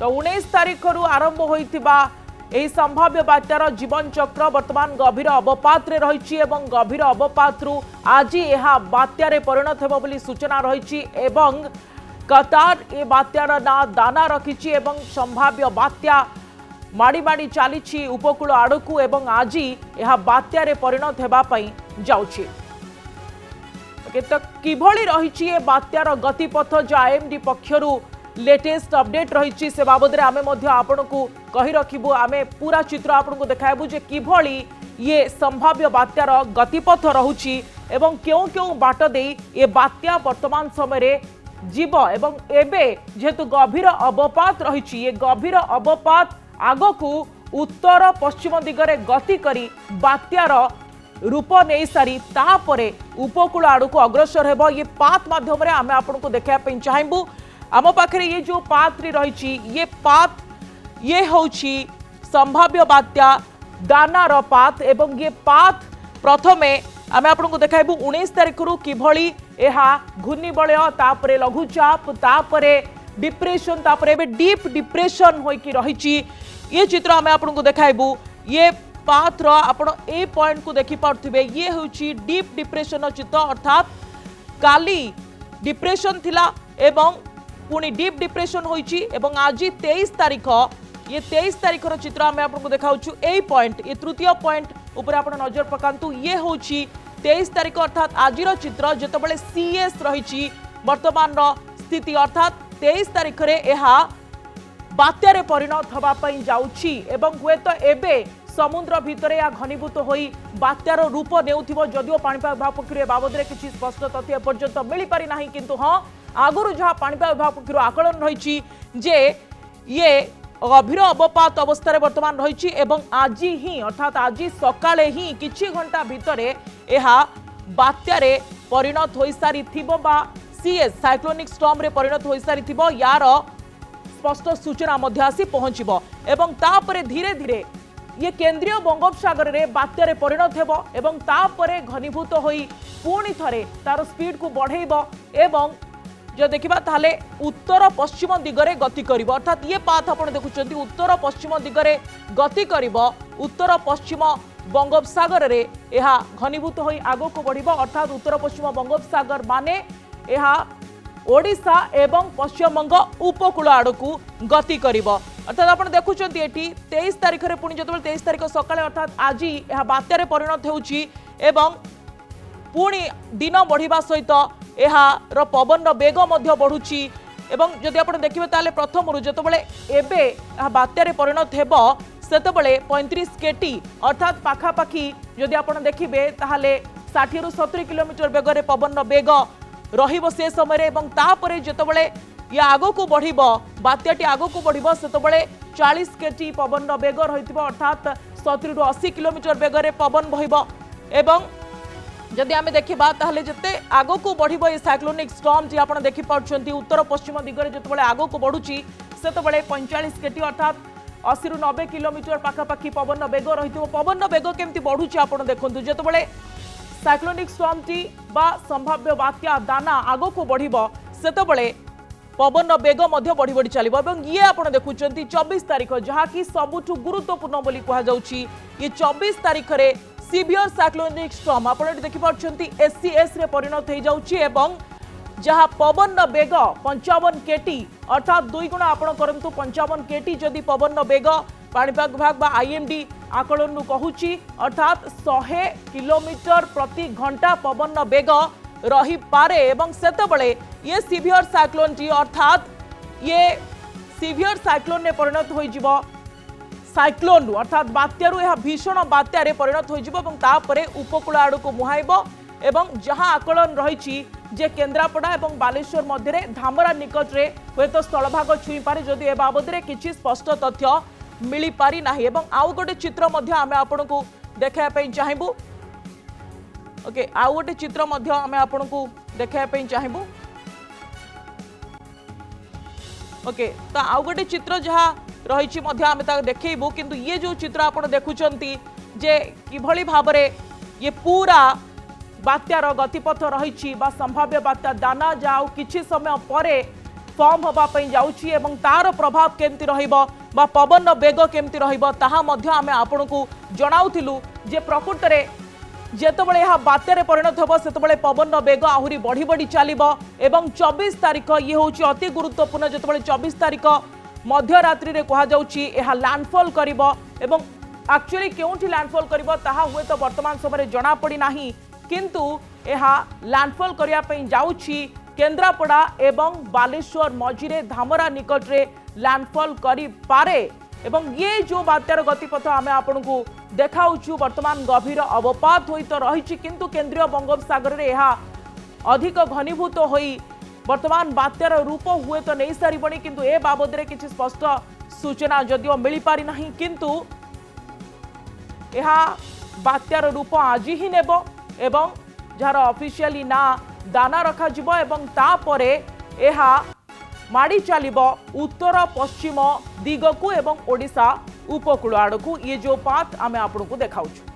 ତ ଉଣେଇଶ ତାରିଖରୁ ଆରମ୍ଭ ହୋଇଥିବା ଏହି ସମ୍ଭାବ୍ୟ ବାତ୍ୟାର ଜୀବନଚକ୍ର ବର୍ତ୍ତମାନ ଗଭୀର ଅବପାତରେ ରହିଛି ଏବଂ ଗଭୀର ଅବପାତରୁ ଆଜି ଏହା ବାତ୍ୟାରେ ପରିଣତ ହେବ ବୋଲି ସୂଚନା ରହିଛି ଏବଂ କତାର ଏ ବାତ୍ୟାର ନାଁ ଦାନା ରଖିଛି ଏବଂ ସମ୍ଭାବ୍ୟ ବାତ୍ୟା ମାଡ଼ି ମାଡ଼ି ଚାଲିଛି ଉପକୂଳ ଆଡ଼କୁ ଏବଂ ଆଜି ଏହା ବାତ୍ୟାରେ ପରିଣତ ହେବା ପାଇଁ ଯାଉଛି କିଭଳି ରହିଛି ଏ ବାତ୍ୟାର ଗତିପଥ ଯାହା ଏମ୍ ପକ୍ଷରୁ लेटेस्ट अपडेट रही से बाबद आम आपको कही रखू आम पूरा चित्र आपको देखाबू जे कि ये संभाव्य बात्यार गतिपथ रुचि एवं क्यों क्यों बाट दे ये बात्या वर्तमान समय जीव एवं एवं जेहेतु गभीर अवपात रही ये गभीर अवपात आग को उत्तर पश्चिम दिगरे गति करी बात्यार रूप नहीं सारी तापर उपकूल आड़ को अग्रसर हो ये पात मध्यम आम आपको देखापी चाहबू आम पाखे ये जो પાત્રી रही ये पाथ ये हूँ संभाव्य बात्या दानार पाथ एवं ये पाथ प्रथम आम आपको देखू उन्नीस तारीख रु कि घूर्णिबलय तापर लघुचाप तापर डिप्रेसन तापर डीप डिप्रेसन हो रही ये चित्र आम आपको देखू ये पाथर आप पॉइंट को देखिपे ये हूँ डीप डिप्रेसन चित्र अर्थात काली डिप्रेशन थिला एवं পুনি ডিপ ডিপ্রেসন হয়েছি এবং আজ তেইশ তারিখ ইয়ে তেইশ তারিখর চিত্র আমি আপনার দেখাচ্ছু এই পয়েন্ট ইয়ে তৃতীয় পয়েন্ট উপরে আপনার নজর পকাতু ইয়ে হচ্ছে তেইশ তারিখ অর্থাৎ আজির চিত্র যেতবে সিএস রয়েছে বর্তমানর স্থিতি অর্থাৎ তেইশ তারিখে এহা বাত্যারে পরিণত হওয়া যাচ্ছি এবং হুয়েত এবে সমুদ্র ভিতরে এ ঘনীভূত হয়ে বাত্যার রূপ নেউথিব যদিও পাপাগ বিভাগ পক্ষ এ বাবদে কিছু স্পষ্ট তথ্য এপর্যন্ত মিলিপারি না কিন্তু হ্যাঁ আগর যা পাপাগ বিভাগ পক্ষ আকলন রয়েছে যে ইয়ে গভীর অবপাত অবস্থায় বর্তমান রয়েছে এবং আজি হি অর্থাৎ আজি সকালে হি কিছু ঘন্টা ভিতরে এহা বাত্যারে পরিণত হয়ে সারি বা সিএস সাইক্লোনিক স্টর্মে পরিণত হয়ে সারি ইয়ার স্পষ্ট সূচনা মধ্যে আসি পৌঁছব এবং তাপরে ধীরে ধীরে ইয়ে কেন্দ্রীয় বঙ্গোপসাগরের বাত্যারে পরিণত হব এবং তাপরে ঘনীভূত হয়ে পুঁ থরে তার স্পিডকু বড়াইব এবং ଯଦି ଦେଖିବା ତାହେଲେ ଉତ୍ତର ପଶ୍ଚିମ ଦିଗରେ ଗତି କରିବ ଅର୍ଥାତ୍ ଇଏ ପାଥ ଆପଣ ଦେଖୁଛନ୍ତି ଉତ୍ତର ପଶ୍ଚିମ ଦିଗରେ ଗତି କରିବ ଉତ୍ତର ପଶ୍ଚିମ ବଙ୍ଗୋପସାଗରରେ ଏହା ଘନୀଭୂତ ହୋଇ ଆଗକୁ ବଢ଼ିବ ଅର୍ଥାତ୍ ଉତ୍ତର ପଶ୍ଚିମ ବଙ୍ଗୋପସାଗର ମାନେ ଏହା ଓଡ଼ିଶା ଏବଂ ପଶ୍ଚିମବଙ୍ଗ ଉପକୂଳ ଆଡ଼କୁ ଗତି କରିବ ଅର୍ଥାତ୍ ଆପଣ ଦେଖୁଛନ୍ତି ଏଠି ତେଇଶ ତାରିଖରେ ପୁଣି ଯେତେବେଳେ ତେଇଶ ତାରିଖ ସକାଳେ ଅର୍ଥାତ୍ ଆଜି ଏହା ବାତ୍ୟାରେ ପରିଣତ ହେଉଛି ଏବଂ ପୁଣି ଦିନ ବଢ଼ିବା ସହିତ ଏହାର ପବନର ବେଗ ମଧ୍ୟ ବଢ଼ୁଛି ଏବଂ ଯଦି ଆପଣ ଦେଖିବେ ତାହେଲେ ପ୍ରଥମରୁ ଯେତେବେଳେ ଏବେ ଏହା ବାତ୍ୟାରେ ପରିଣତ ହେବ ସେତେବେଳେ ପଇଁତିରିଶ କେଟି ଅର୍ଥାତ୍ ପାଖାପାଖି ଯଦି ଆପଣ ଦେଖିବେ ତାହେଲେ ଷାଠିଏରୁ ସତୁରି କିଲୋମିଟର ବେଗରେ ପବନର ବେଗ ରହିବ ସେ ସମୟରେ ଏବଂ ତାପରେ ଯେତେବେଳେ ଇଏ ଆଗକୁ ବଢ଼ିବ ବାତ୍ୟାଟି ଆଗକୁ ବଢ଼ିବ ସେତେବେଳେ ଚାଳିଶ କେଟି ପବନର ବେଗ ରହିଥିବ ଅର୍ଥାତ୍ ସତୁରିରୁ ଅଶୀ କିଲୋମିଟର ବେଗରେ ପବନ ବହିବ ଏବଂ जदि आम देखा जिते आग को बढ़ सैक्लोनिक स्टम जी आप देखिपुट उत्तर पश्चिम दिग्वे जो आग को बढ़ुची से पैंचाश के अर्थात अशी रू नबे कोमीटर पखापाखि पवन बेग रही पवन बेग केमी बढ़ुच्च आपत देखते जो सैक्लोनिक स्टम टी संभाव्य बात्या दाना आग को बढ़ पवन बेग बढ़ी बढ़ी चलो ये आप देखुं चबीस तारीख जहाँकि सबुठ गुरुत्वपूर्ण बोली कह ये चबीस तारीख में सीभर साइक्लोनिक स्टम आपड़ देखिपी एससीएस परिणत हो जाए जहाँ पवन बेग पंचावन के अर्थात दुई गुण आपण करूँ पंचावन के जदि पवन रेग पाणीपाग विभाग व आई एम डी आकलन कहूँ अर्थात शहे कोमीटर प्रति घंटा पवन बेग रही पारे एवं सेत बड़े ये सीभर साइक्लोन टी अर्थात ये सीभर साइक्लोन में परिणत हो साइक्लोन रु अर्थात बात्यारु यह भीषण बात्यारे परिणत होपर उपकूल आड़ को मुहब जहाँ आकलन रही जे केन्द्रापड़ा और बालेश्वर मध्य धामरा निकट में हेत तो स्थलभाग छुईपे जदि ए बाबदे कि स्पष्ट तथ्य मिल पारिनाई आउ गोटे चित्र आम आपण को देखापी चाहबू ओके आउ गोटे चित्र आम आपण को देखापी चाहबू ओके तो आउ गोटे चित्र जहाँ रही आम देखू कि ये जो चित्र आप देखुं जे कि भाव ये पूरा बात्यार गतिपथ रही संभाव्य बात्या दाना जाओ कि समय पर फर्म हाँपी जा तार प्रभाव केमती रवन रेग केमती रहा आम आपण को जनाऊ प्रकृत में जोबले बात्यार परिणत होते पवन रेग आहरी बढ़ी बढ़ी चलो चबीश तारीख ये हूँ अति गुरुत्वपूर्ण जो चबीश तारीख मध्यरात्रि कहुचल कर आकचुअली क्यों लैंडफल करे तो बर्तमान समय जमापड़ना ना कि लैंडफल करने जाद्रापड़ा एवं बालेश्वर मझीरे धामरा निकट में लैंडफल करे ये जो बात्यार गतिपथ आम आपको देखाऊ बर्तमान गभीर अवपात हो तो रही किंतु केन्द्रीय बंगोपसगर में यह अधिक घनीभूत हो ବର୍ତ୍ତମାନ ବାତ୍ୟାର ରୂପ ହୁଏତ ନେଇସାରିବଣି କିନ୍ତୁ ଏ ବାବଦରେ କିଛି ସ୍ପଷ୍ଟ ସୂଚନା ଯଦିଓ ମିଳିପାରି ନାହିଁ କିନ୍ତୁ ଏହା ବାତ୍ୟାର ରୂପ ଆଜି ହିଁ ନେବ ଏବଂ ଯାହାର ଅଫିସିଆଲି ନାଁ ଦାନା ରଖାଯିବ ଏବଂ ତାପରେ ଏହା ମାଡ଼ି ଚାଲିବ ଉତ୍ତର ପଶ୍ଚିମ ଦିଗକୁ ଏବଂ ଓଡ଼ିଶା ଉପକୂଳ ଆଡ଼କୁ ଇଏ ଯେଉଁ ପାଥ ଆମେ ଆପଣଙ୍କୁ ଦେଖାଉଛୁ